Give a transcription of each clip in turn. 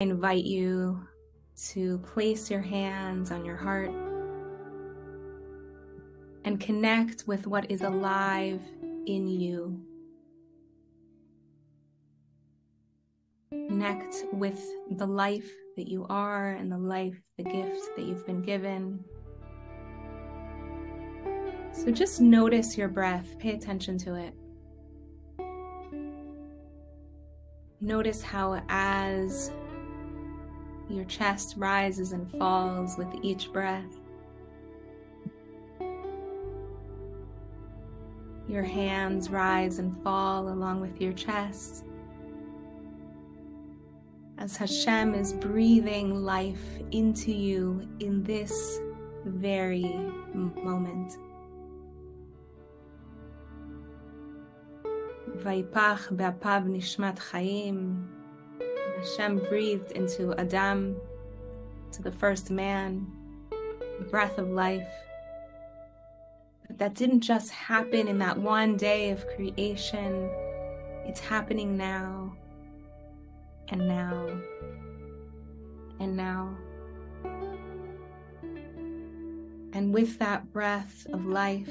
invite you to place your hands on your heart and connect with what is alive in you. Connect with the life that you are and the life, the gift that you've been given. So just notice your breath, pay attention to it. Notice how, as your chest rises and falls with each breath, your hands rise and fall along with your chest. As Hashem is breathing life into you in this very moment. Hashem breathed into Adam, to the first man, breath of life. But that didn't just happen in that one day of creation. It's happening now, and now, and now. And with that breath of life,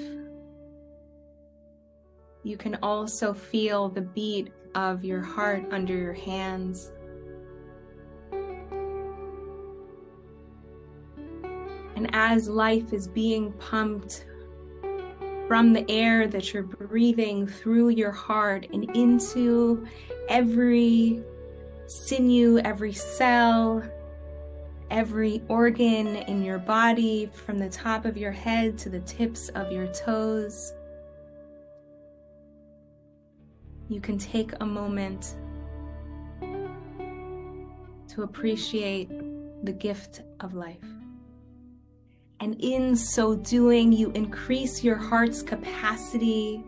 you can also feel the beat of your heart under your hands. And as life is being pumped from the air that you're breathing through your heart and into every sinew, every cell, every organ in your body, from the top of your head to the tips of your toes. you can take a moment to appreciate the gift of life. And in so doing, you increase your heart's capacity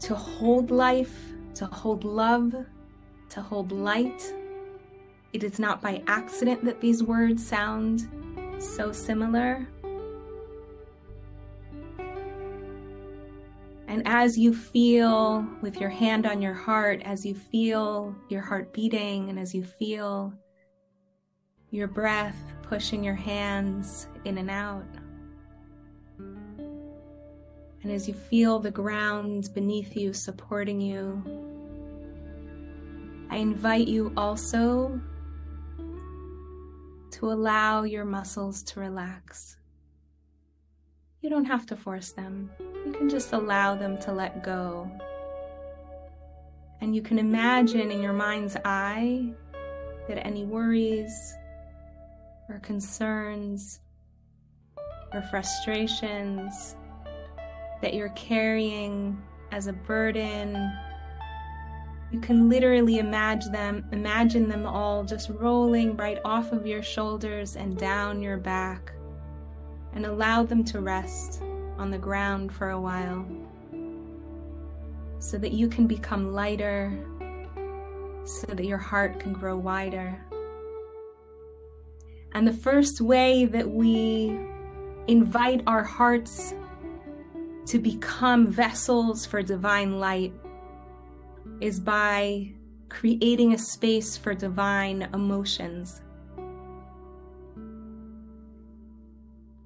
to hold life, to hold love, to hold light. It is not by accident that these words sound so similar. And as you feel with your hand on your heart, as you feel your heart beating, and as you feel your breath pushing your hands in and out, and as you feel the ground beneath you supporting you, I invite you also to allow your muscles to relax. You don't have to force them. You can just allow them to let go. And you can imagine in your mind's eye that any worries or concerns or frustrations that you're carrying as a burden you can literally imagine them imagine them all just rolling right off of your shoulders and down your back and allow them to rest on the ground for a while so that you can become lighter, so that your heart can grow wider. And the first way that we invite our hearts to become vessels for divine light is by creating a space for divine emotions.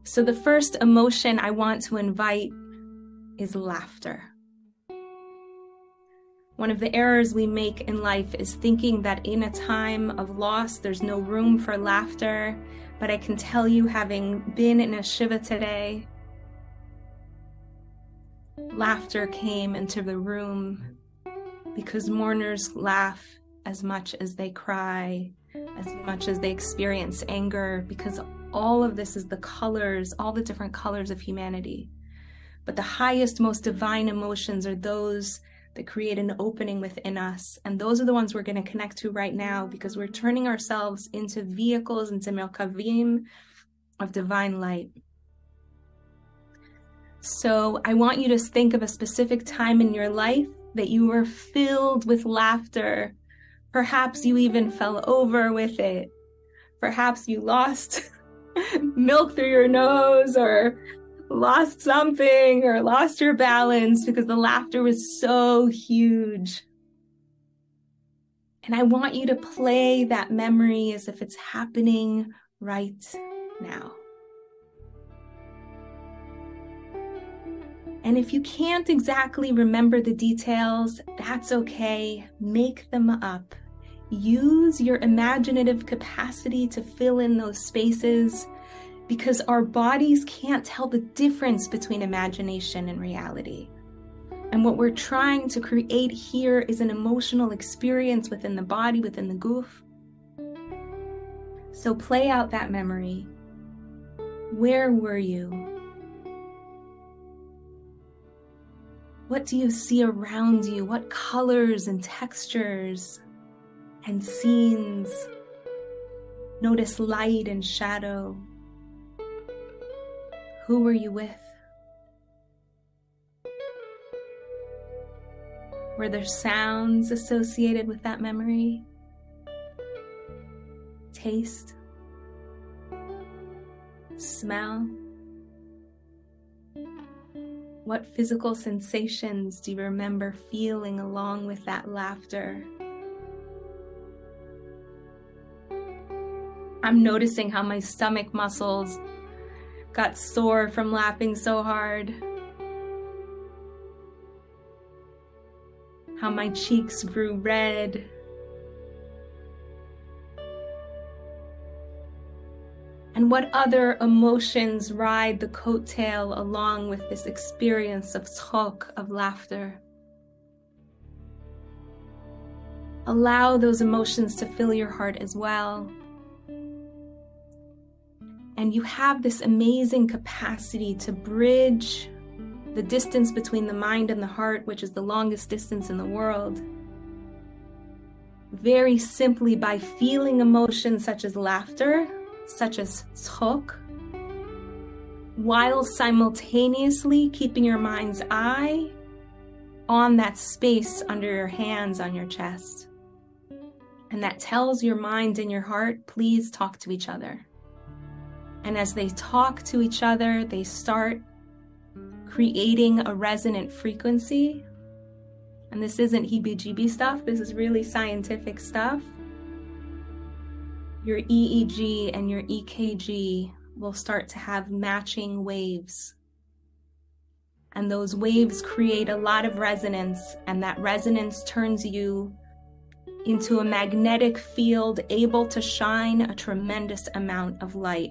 So, the first emotion I want to invite is laughter. One of the errors we make in life is thinking that in a time of loss, there's no room for laughter. But I can tell you, having been in a Shiva today, laughter came into the room because mourners laugh as much as they cry, as much as they experience anger, because all of this is the colors, all the different colors of humanity. But the highest, most divine emotions are those that create an opening within us. And those are the ones we're going to connect to right now because we're turning ourselves into vehicles, into Melkavim of divine light. So I want you to think of a specific time in your life that you were filled with laughter. Perhaps you even fell over with it. Perhaps you lost milk through your nose or lost something or lost your balance because the laughter was so huge. And I want you to play that memory as if it's happening right now. And if you can't exactly remember the details, that's okay. Make them up. Use your imaginative capacity to fill in those spaces because our bodies can't tell the difference between imagination and reality. And what we're trying to create here is an emotional experience within the body, within the guf. So play out that memory. Where were you? What do you see around you? What colors and textures and scenes? Notice light and shadow. Who were you with? Were there sounds associated with that memory? Taste? Smell? What physical sensations do you remember feeling along with that laughter? I'm noticing how my stomach muscles got sore from laughing so hard. How my cheeks grew red and what other emotions ride the coattail along with this experience of talk, of laughter. Allow those emotions to fill your heart as well. And you have this amazing capacity to bridge the distance between the mind and the heart, which is the longest distance in the world, very simply by feeling emotions such as laughter such as tzchok, while simultaneously keeping your mind's eye on that space under your hands on your chest. And that tells your mind and your heart, please talk to each other. And as they talk to each other, they start creating a resonant frequency. And this isn't heebie jeebie stuff, this is really scientific stuff your EEG and your EKG will start to have matching waves. And those waves create a lot of resonance, and that resonance turns you into a magnetic field able to shine a tremendous amount of light,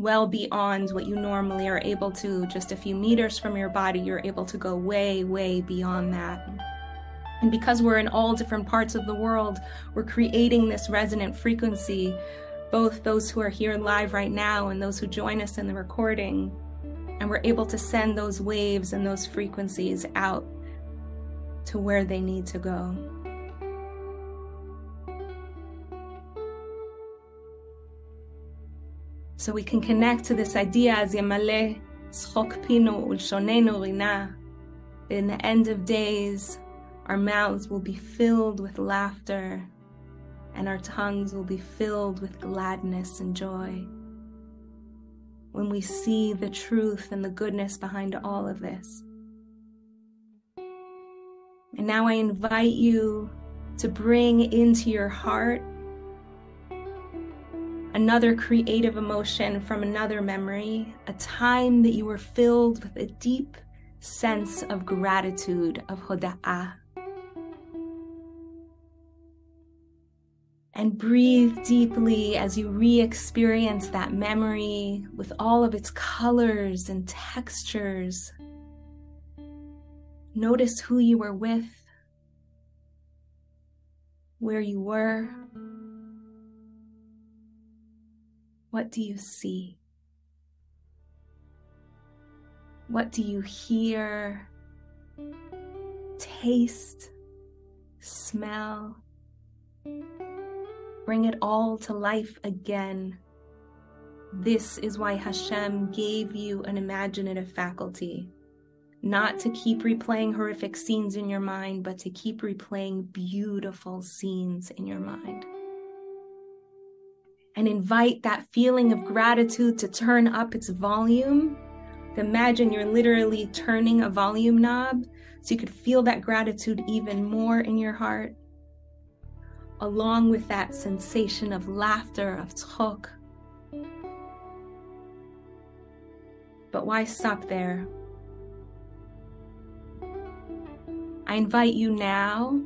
well beyond what you normally are able to just a few meters from your body. You're able to go way, way beyond that. And because we're in all different parts of the world, we're creating this resonant frequency, both those who are here live right now and those who join us in the recording. And we're able to send those waves and those frequencies out to where they need to go. So we can connect to this idea as Yamale Schok Pino Ulshonenu Rina. In the end of days, our mouths will be filled with laughter, and our tongues will be filled with gladness and joy. When we see the truth and the goodness behind all of this. And now I invite you to bring into your heart another creative emotion from another memory, a time that you were filled with a deep sense of gratitude, of hoda'ah, and breathe deeply as you re experience that memory with all of its colors and textures. Notice who you were with, where you were. What do you see? What do you hear, taste, smell? Bring it all to life again. This is why Hashem gave you an imaginative faculty. Not to keep replaying horrific scenes in your mind, but to keep replaying beautiful scenes in your mind. And invite that feeling of gratitude to turn up its volume. Imagine you're literally turning a volume knob so you could feel that gratitude even more in your heart along with that sensation of laughter, of tzchok. But why stop there? I invite you now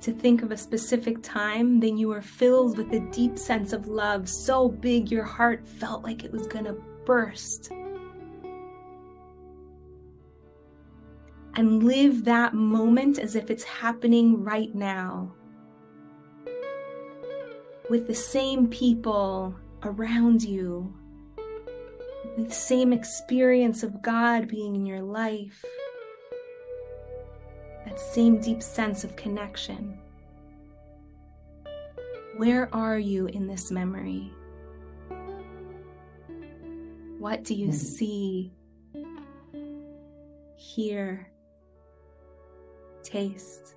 to think of a specific time then you were filled with a deep sense of love, so big your heart felt like it was going to burst. And live that moment as if it's happening right now. With the same people around you, with the same experience of God being in your life that same deep sense of connection. Where are you in this memory? What do you hmm. see, hear, taste,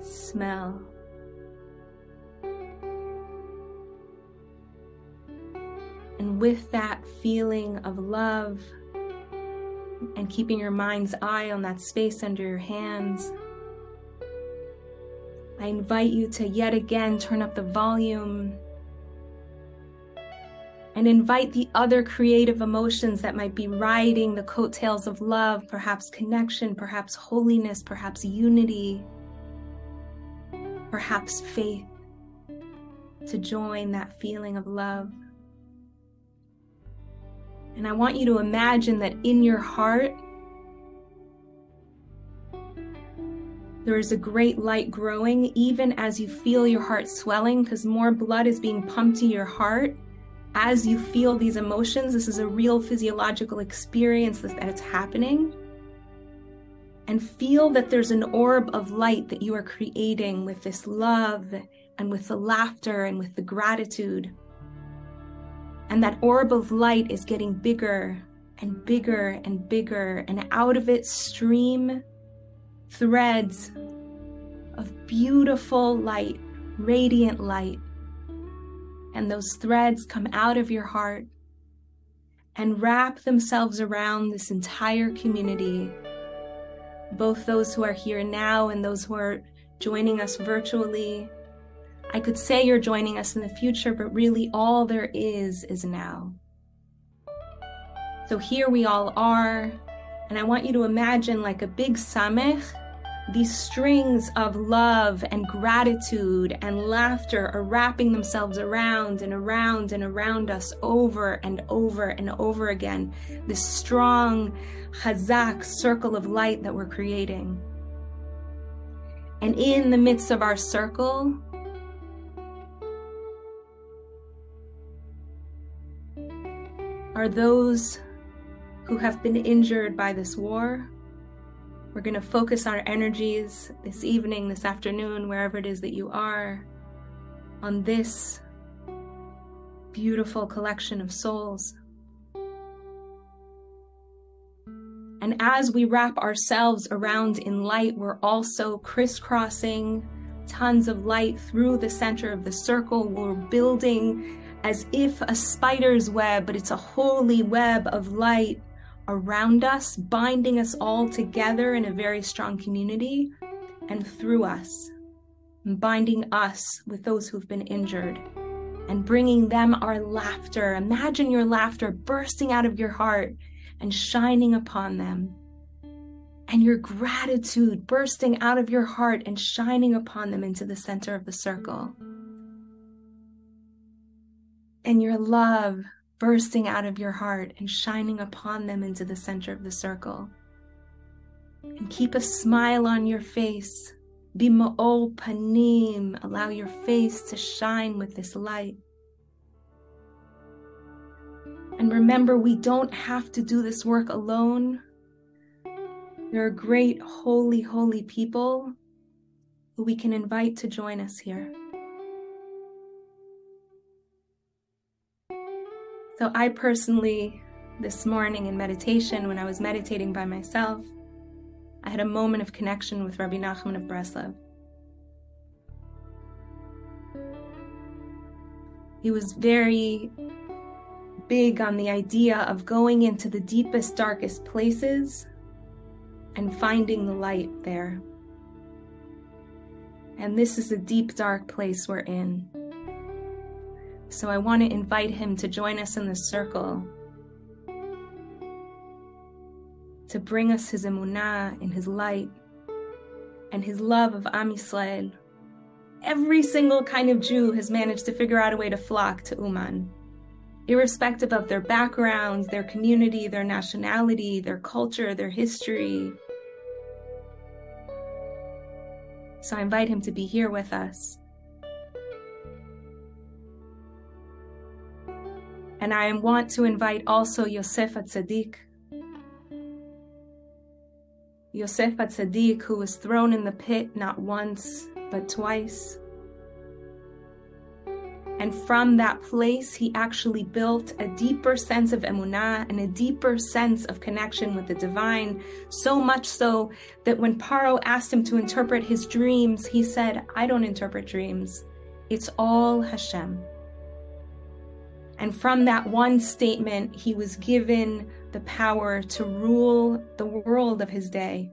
smell? And with that feeling of love, and keeping your mind's eye on that space under your hands. I invite you to yet again turn up the volume and invite the other creative emotions that might be riding the coattails of love, perhaps connection, perhaps holiness, perhaps unity, perhaps faith, to join that feeling of love. And I want you to imagine that in your heart, there is a great light growing, even as you feel your heart swelling, because more blood is being pumped to your heart. As you feel these emotions, this is a real physiological experience that, it's happening. And feel that there's an orb of light that you are creating with this love and with the laughter and with the gratitude. And that orb of light is getting bigger and bigger and bigger, and out of it stream threads of beautiful light, radiant light. And those threads come out of your heart and wrap themselves around this entire community, both those who are here now and those who are joining us virtually I could say you're joining us in the future, but really all there is is now. So here we all are, and I want you to imagine like a big samech, these strings of love and gratitude and laughter are wrapping themselves around and around and around us over and over and over again. This strong, chazak circle of light that we're creating. And in the midst of our circle, are those who have been injured by this war. We're going to focus our energies this evening, this afternoon, wherever it is that you are, on this beautiful collection of souls. And as we wrap ourselves around in light, we're also crisscrossing tons of light through the center of the circle. We're building as if a spider's web, but it's a holy web of light around us, binding us all together in a very strong community and through us, binding us with those who've been injured and bringing them our laughter. Imagine your laughter bursting out of your heart and shining upon them. And your gratitude bursting out of your heart and shining upon them into the center of the circle and your love bursting out of your heart and shining upon them into the center of the circle. And keep a smile on your face. Bima'ol panim. Allow your face to shine with this light. And remember, we don't have to do this work alone. There are great, holy, holy people who we can invite to join us here. So, I personally, this morning in meditation, when I was meditating by myself, I had a moment of connection with Rabbi Nachman of Breslov. He was very big on the idea of going into the deepest, darkest places and finding the light there. And this is a deep, dark place we're in. So I want to invite him to join us in the circle, to bring us his emunah and his light and his love of Am Yisrael. Every single kind of Jew has managed to figure out a way to flock to Uman, irrespective of their backgrounds, their community, their nationality, their culture, their history. So I invite him to be here with us. And I want to invite also Yosef Atzadik. Yosef Atzadik, who was thrown in the pit not once, but twice. And from that place, he actually built a deeper sense of emunah and a deeper sense of connection with the divine. So much so that when Paro asked him to interpret his dreams, he said, I don't interpret dreams. It's all Hashem. And from that one statement, he was given the power to rule the world of his day.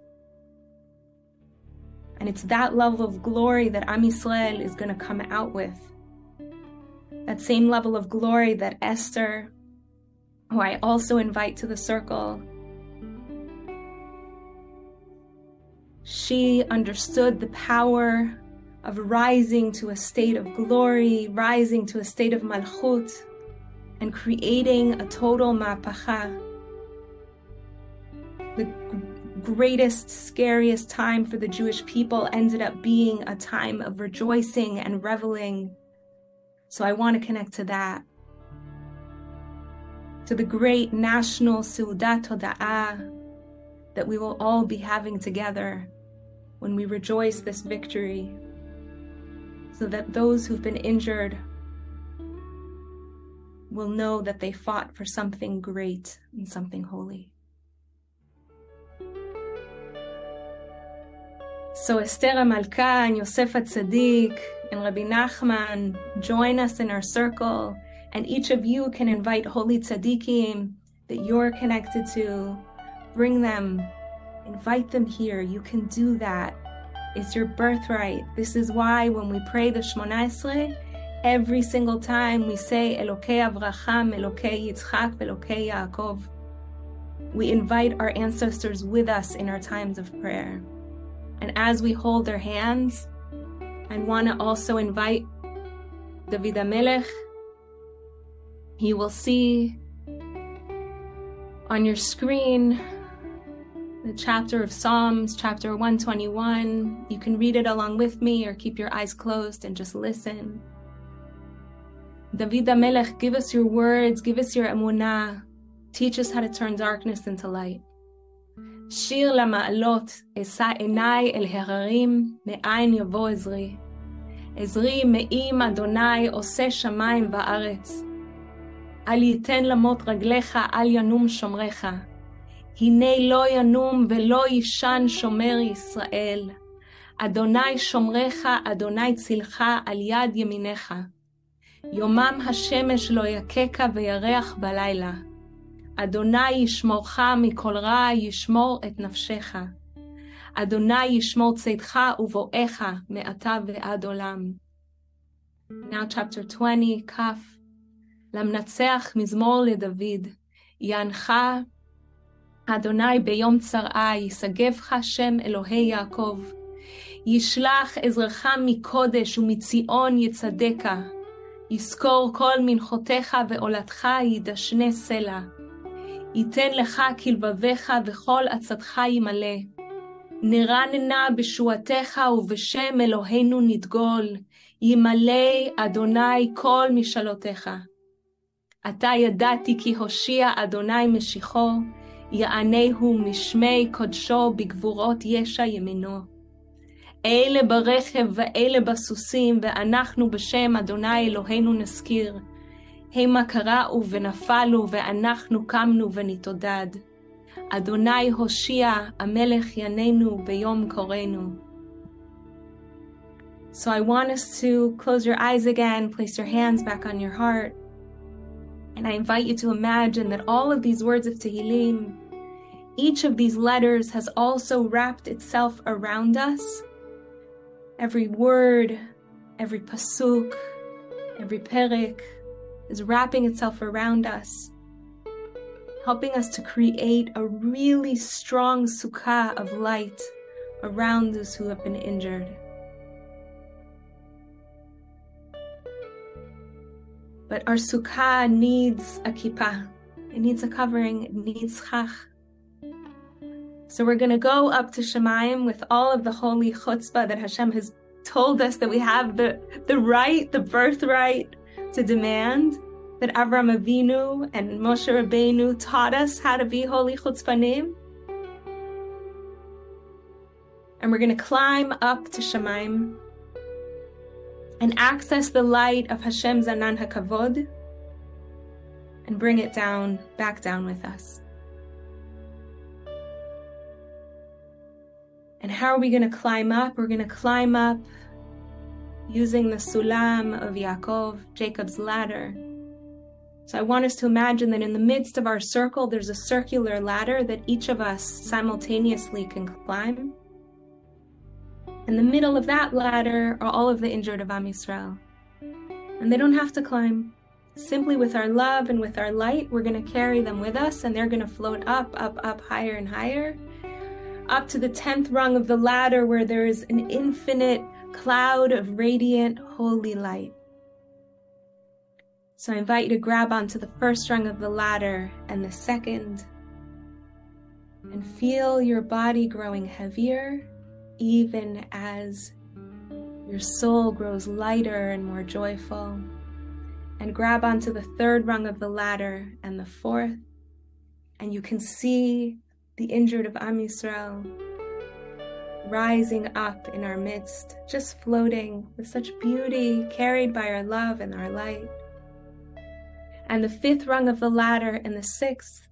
And it's that level of glory that Am Yisrael is going to come out with. That same level of glory that Esther, who I also invite to the circle, she understood the power of rising to a state of glory, rising to a state of malchut, and creating a total mahapacha. The greatest, scariest time for the Jewish people ended up being a time of rejoicing and reveling. So I want to connect to that. To the great national Seudat Toda'ah that we will all be having together when we rejoice this victory, so that those who've been injured will know that they fought for something great and something holy. So Esther Malka and Yosef Tzadik and Rabbi Nachman join us in our circle, and each of you can invite holy tzaddikim that you're connected to. Bring them, invite them here. You can do that. It's your birthright. This is why when we pray the Shmona Esrei, Every single time we say Elokei Avraham, Elokei Yitzchak, Elokei Yaakov, we invite our ancestors with us in our times of prayer. And as we hold their hands, I want to also invite David Amelech. You will see on your screen the chapter of Psalms, chapter 121. You can read it along with me or keep your eyes closed and just listen. David Amelech, give us your words, give us your emunah. Teach us how to turn darkness into light. שיר למעלות, אשא עיניי אל הררים, מאין יבוא עזרי. עזרי מעם אדוני עושה שמיים וארץ. אל ייתן למות רגליך, אל ינום שומריך. הנה לא ינום ולא יישן שומר ישראל. אדוני שומריך, אדוני צילך על יד ימיניך. יומם השמש לא יככה וירח בלילה. אדוני ישמורך מכל רע, ישמור את נפשך. אדוני ישמור צאתך ובואך מעתה ועד עולם. Now chapter 20, כ' למנצח מזמור לדוד, יענך אדוני ביום צרעה, ישגבך שם אלוהי יעקב. ישלח עזרך מקודש ומציון יצדקה. יזכור כל מנחותיך ועולתך ידשנה סלע. ייתן לך כלבביך וכל עצתך ימלא. נרננה בשועתך ובשם אלוהינו נדגול, ימלא אדוני כל משאלותיך. עתה ידעתי כי הושיע אדוני משיחו, יענהו משמי קודשו בגבורות ישע ימינו. אלה ברכב ואלה בסוסים, ואנחנו בשם אדוני אלוהינו נזכיר. המה קראו ונפלו, ואנחנו קמנו ונתעודד. אדוני הושיע, המלך יננו ביום קוראנו. So I want us to close your eyes again, place your hands back on your heart. And I invite you to imagine that all of these words of Tehillim, each of these letters has also wrapped itself around us Every word, every pasuk, every perek is wrapping itself around us, helping us to create a really strong sukkah of light around those who have been injured. But our sukkah needs a kippah. It needs a covering. It needs schach. So we're going to go up to Shemayim with all of the holy chutzpah that Hashem has told us that we have the, the right, the birthright to demand that Avram Avinu and Moshe Rabbeinu taught us how to be holy chutzpanim. And we're going to climb up to Shemaim and access the light of Hashem's Anan HaKavod and bring it down, back down with us. And how are we going to climb up? We're going to climb up using the Sulam of Yaakov, Jacob's ladder. So I want us to imagine that in the midst of our circle, there's a circular ladder that each of us simultaneously can climb. In the middle of that ladder are all of the injured of Am Yisrael. And they don't have to climb. Simply with our love and with our light, we're going to carry them with us and they're going to float up, up, up, higher and higher, up to the 10th rung of the ladder where there is an infinite cloud of radiant, holy light. So I invite you to grab onto the first rung of the ladder and the second, and feel your body growing heavier even as your soul grows lighter and more joyful. And grab onto the third rung of the ladder and the fourth, and you can see the injured of Am Yisrael rising up in our midst, just floating with such beauty, carried by our love and our light. And the fifth rung of the ladder and the sixth,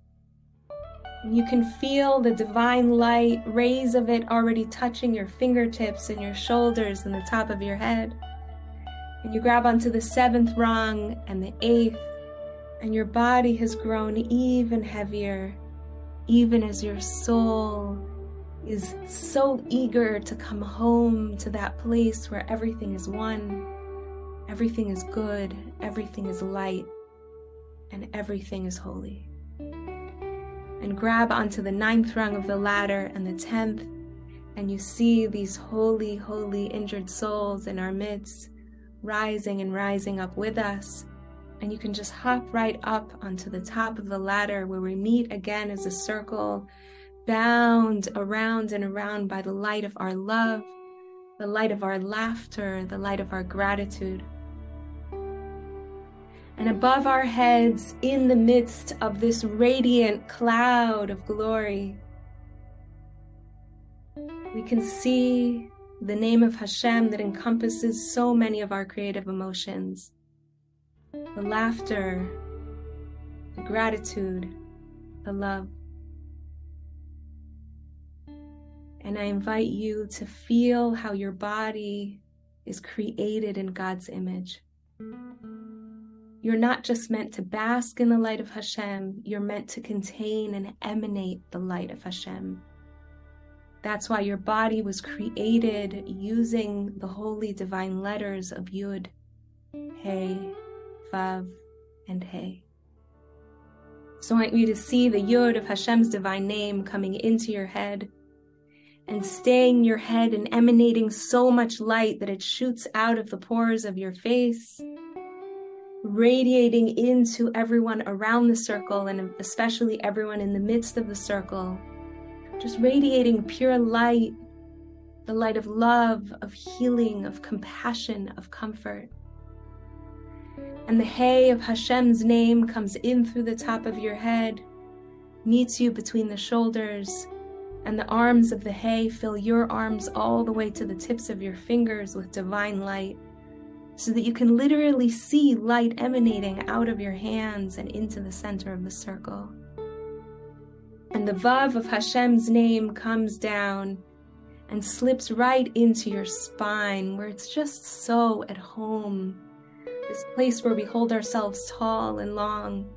you can feel the divine light, rays of it already touching your fingertips and your shoulders and the top of your head. And you grab onto the seventh rung and the eighth, and your body has grown even heavier, even as your soul is so eager to come home to that place where everything is one, everything is good, everything is light, and everything is holy and grab onto the ninth rung of the ladder and the tenth, and you see these holy, holy injured souls in our midst rising and rising up with us. And you can just hop right up onto the top of the ladder where we meet again as a circle, bound around and around by the light of our love, the light of our laughter, the light of our gratitude. And above our heads, in the midst of this radiant cloud of glory, we can see the name of Hashem that encompasses so many of our creative emotions the laughter, the gratitude, the love. And I invite you to feel how your body is created in God's image. You're not just meant to bask in the light of Hashem, you're meant to contain and emanate the light of Hashem. That's why your body was created using the holy divine letters of Yud, He, Vav, and He. So I want you to see the Yod of Hashem's divine name coming into your head and staying your head and emanating so much light that it shoots out of the pores of your face radiating into everyone around the circle and especially everyone in the midst of the circle. Just radiating pure light, the light of love, of healing, of compassion, of comfort. And the hay of Hashem's name comes in through the top of your head, meets you between the shoulders, and the arms of the hay fill your arms all the way to the tips of your fingers with divine light so that you can literally see light emanating out of your hands and into the center of the circle. And the Vav of Hashem's name comes down and slips right into your spine where it's just so at home. This place where we hold ourselves tall and long.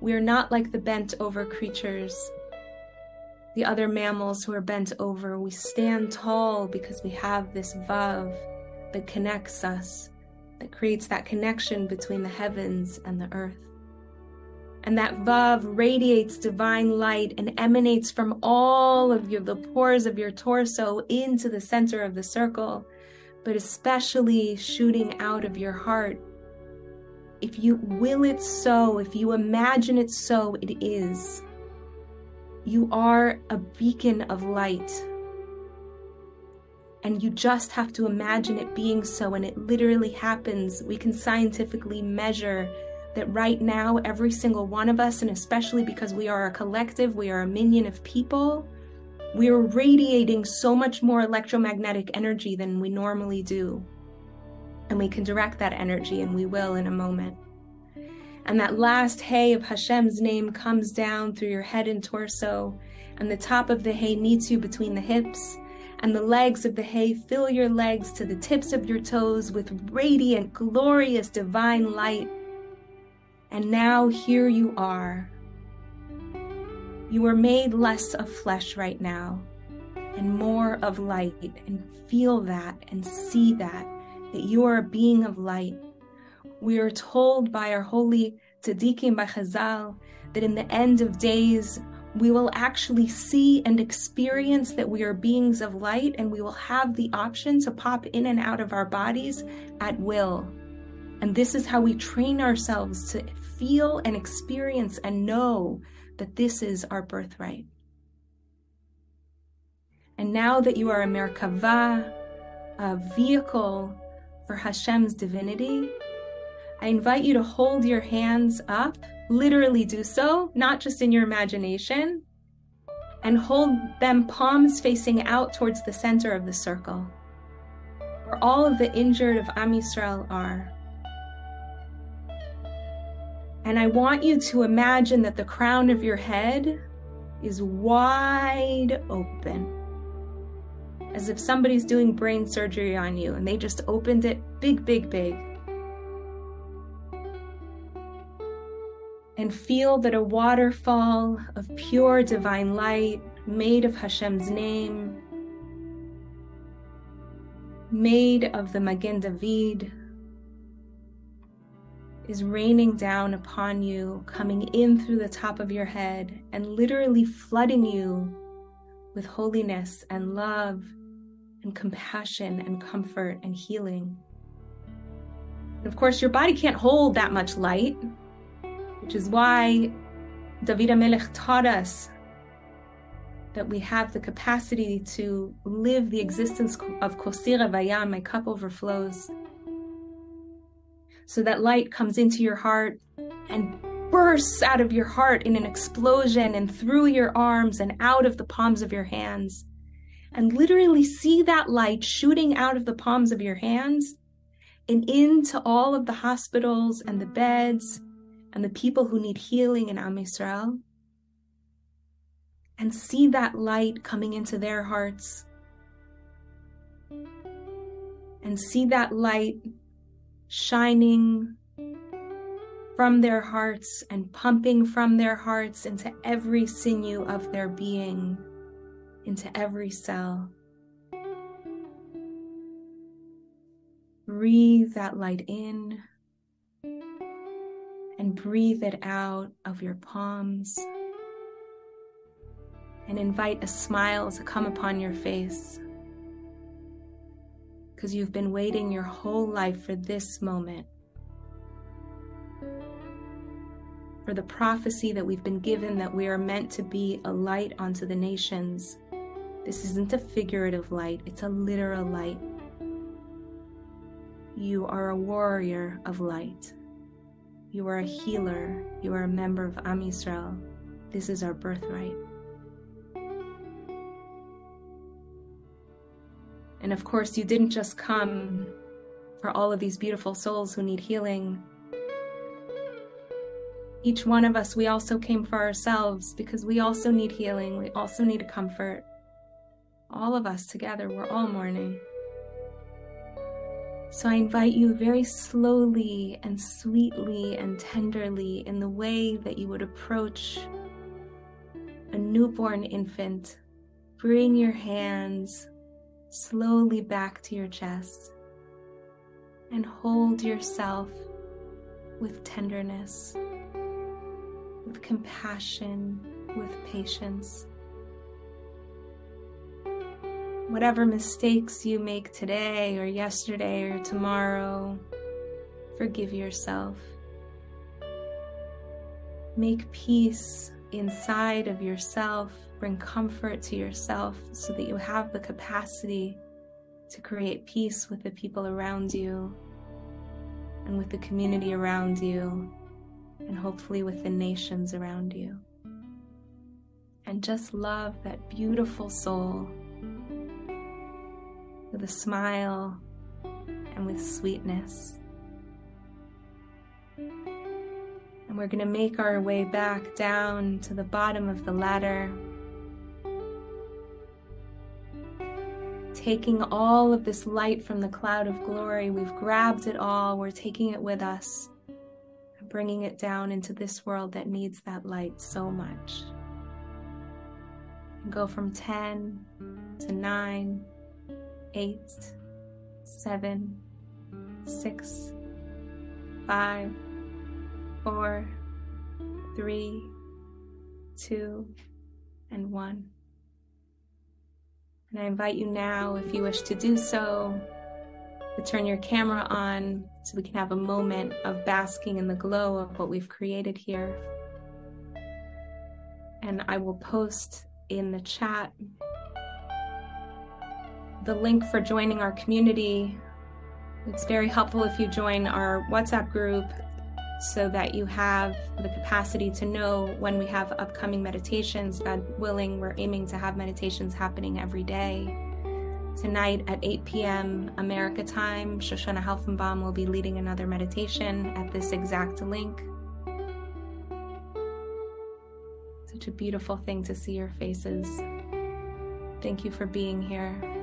We are not like the bent over creatures, the other mammals who are bent over. We stand tall because we have this Vav that connects us, that creates that connection between the heavens and the earth. And that Vav radiates divine light and emanates from all of you, the pores of your torso into the center of the circle, but especially shooting out of your heart. If you will it so, if you imagine it so, it is. You are a beacon of light and you just have to imagine it being so, and it literally happens. We can scientifically measure that right now, every single one of us, and especially because we are a collective, we are a minyan of people, we are radiating so much more electromagnetic energy than we normally do. And we can direct that energy, and we will in a moment. And that last hay of Hashem's name comes down through your head and torso, and the top of the hay meets you between the hips and the legs of the hay fill your legs to the tips of your toes with radiant, glorious, divine light. And now here you are. You are made less of flesh right now and more of light, and feel that and see that, that you are a being of light. We are told by our holy tzaddikim, by Chazal, that in the end of days, we will actually see and experience that we are beings of light and we will have the option to pop in and out of our bodies at will. And this is how we train ourselves to feel and experience and know that this is our birthright. And now that you are a Merkava, a vehicle for Hashem's divinity, I invite you to hold your hands up literally do so, not just in your imagination, and hold them palms facing out towards the center of the circle, where all of the injured of Am Yisrael are. And I want you to imagine that the crown of your head is wide open, as if somebody's doing brain surgery on you and they just opened it big, big, big. and feel that a waterfall of pure divine light made of Hashem's name, made of the Magen David, is raining down upon you, coming in through the top of your head, and literally flooding you with holiness and love and compassion and comfort and healing. And of course, your body can't hold that much light which is why David HaMelech taught us that we have the capacity to live the existence of Kosi Revayah, my cup overflows. So that light comes into your heart and bursts out of your heart in an explosion and through your arms and out of the palms of your hands. And literally see that light shooting out of the palms of your hands and into all of the hospitals and the beds and the people who need healing in Am Yisrael and see that light coming into their hearts and see that light shining from their hearts and pumping from their hearts into every sinew of their being, into every cell. Breathe that light in and breathe it out of your palms. And invite a smile to come upon your face because you've been waiting your whole life for this moment. For the prophecy that we've been given that we are meant to be a light unto the nations. This isn't a figurative light, it's a literal light. You are a warrior of light. You are a healer. You are a member of Am Yisrael. This is our birthright. And of course, you didn't just come for all of these beautiful souls who need healing. Each one of us, we also came for ourselves because we also need healing. We also need a comfort. All of us together, we're all mourning. So I invite you very slowly and sweetly and tenderly in the way that you would approach a newborn infant. Bring your hands slowly back to your chest and hold yourself with tenderness, with compassion, with patience. Whatever mistakes you make today or yesterday or tomorrow, forgive yourself. Make peace inside of yourself, bring comfort to yourself so that you have the capacity to create peace with the people around you and with the community around you, and hopefully with the nations around you. And just love that beautiful soul with a smile and with sweetness. And we're going to make our way back down to the bottom of the ladder. taking all of this light from the cloud of glory. We've grabbed it all, we're taking it with us, bringing it down into this world that needs that light so much. And go from 10 to 9, 8, 7, 6, 5, 4, 3, 2, and 1. And I invite you now, if you wish to do so, to turn your camera on so we can have a moment of basking in the glow of what we've created here. And I will post in the chat the link for joining our community. It's very helpful if you join our WhatsApp group so that you have the capacity to know when we have upcoming meditations. God willing, we're aiming to have meditations happening every day. Tonight at 8 p.m. America time, Shoshana Helfenbaum will be leading another meditation at this exact link. Such a beautiful thing to see your faces. Thank you for being here.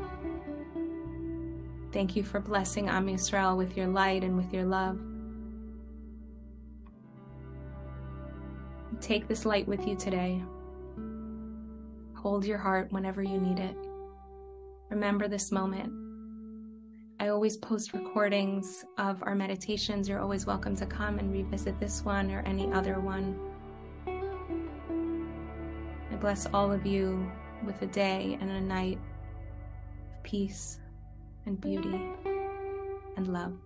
Thank you for blessing Am Yisrael with your light and with your love. Take this light with you today. Hold your heart whenever you need it. Remember this moment. I always post recordings of our meditations. You're always welcome to come and revisit this one or any other one. I bless all of you with a day and a night of peace and beauty and love.